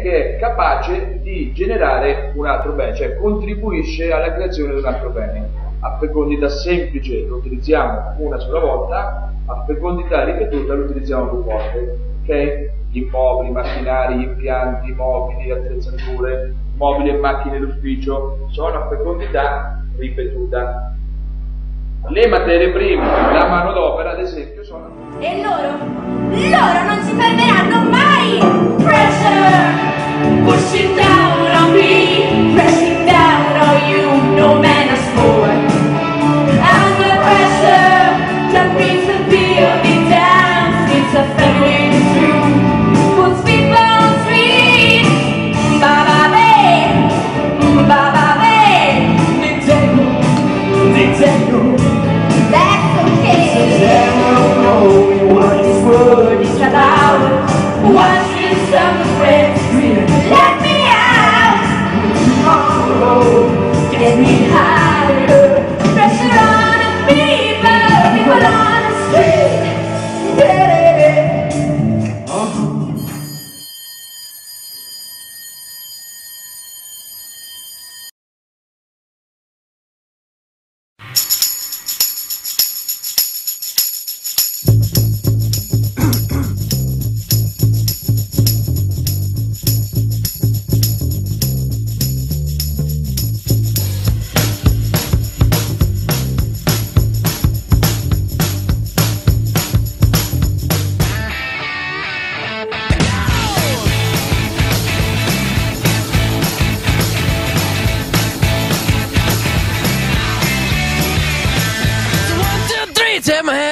che è capace di generare un altro bene, cioè contribuisce alla creazione di un altro bene. A fecondità semplice lo utilizziamo una sola volta, a fecondità ripetuta lo utilizziamo più volte. Okay? Gli immobili, i macchinari, gli impianti, i mobili, le attrezzature, mobili e macchine d'ufficio sono a fecondità ripetuta. Le materie prime, la manodopera ad esempio sono... E loro? Loro non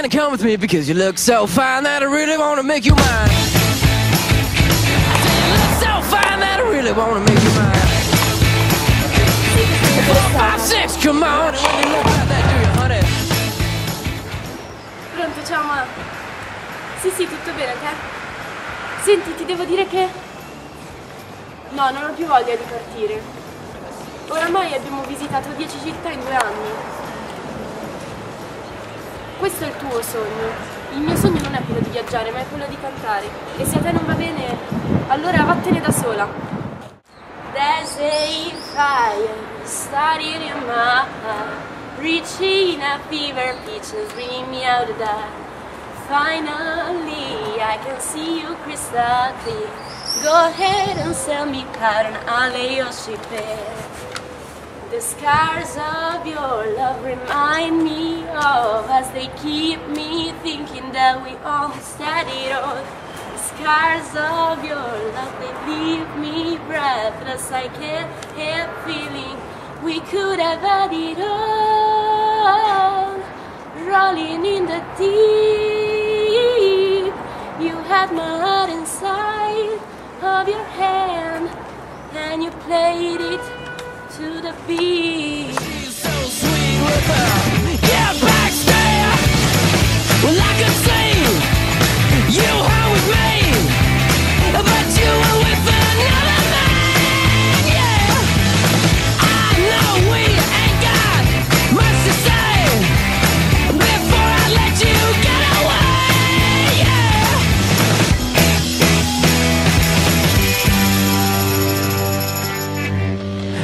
hand and come with me because you look so fine that I really want to make you mine. I said you look so fine that I really want make you mine. Four, five, six, come on. And when you look like that, do you, honey? Pronto, ciao ma. Sì, sì, tutto bene, te? Senti, ti devo dire che. No, non ho più voglia di partire. Oramai abbiamo visitato 10 città in due anni. Questo è il tuo sogno. Il mio sogno non è quello di viaggiare, ma è quello di cantare. E se a te non va bene, allora vattene da sola. There's a fire starting in my heart, reaching a fever pitch and bringing me out of that. Finally, I can see you crystal clear. Go ahead and sell me pattern, I'll lay your ship bare. The scars of your love remind me of as they keep me thinking that we almost had it all. The scars of your love they leave me breathless. I can't help feeling we could have had it all. Rolling in the deep, you had my heart inside of your hand, and you played it to the beat. She's so sweet with her. Yeah. Well, I could